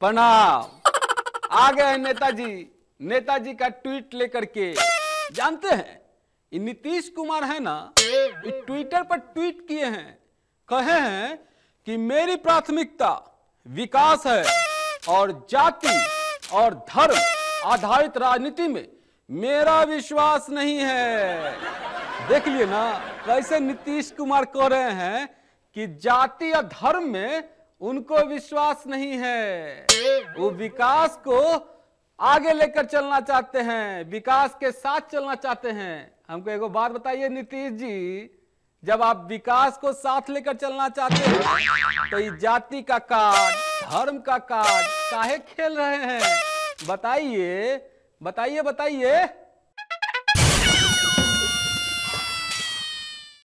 प्रणाम। आ गए हैं नेताजी। नेताजी का ट्वीट लेकर के। जानते हैं नीतीश कुमार है ना ट्विटर पर ट्वीट किए हैं। कहे हैं कि मेरी प्राथमिकता विकास है और जाति और धर्म आधारित राजनीति में मेरा विश्वास नहीं है। देख लिए ना कैसे नीतीश कुमार कह रहे हैं कि जाति या धर्म में उनको विश्वास नहीं है। वो विकास को आगे लेकर चलना चाहते हैं, विकास के साथ चलना चाहते हैं। हमको एगो बात बताइए नीतीश जी, जब आप विकास को साथ लेकर चलना चाहते हैं तो ये जाति का कार्ड, धर्म का कार्ड काहे खेल रहे हैं। बताइए बताइए बताइए।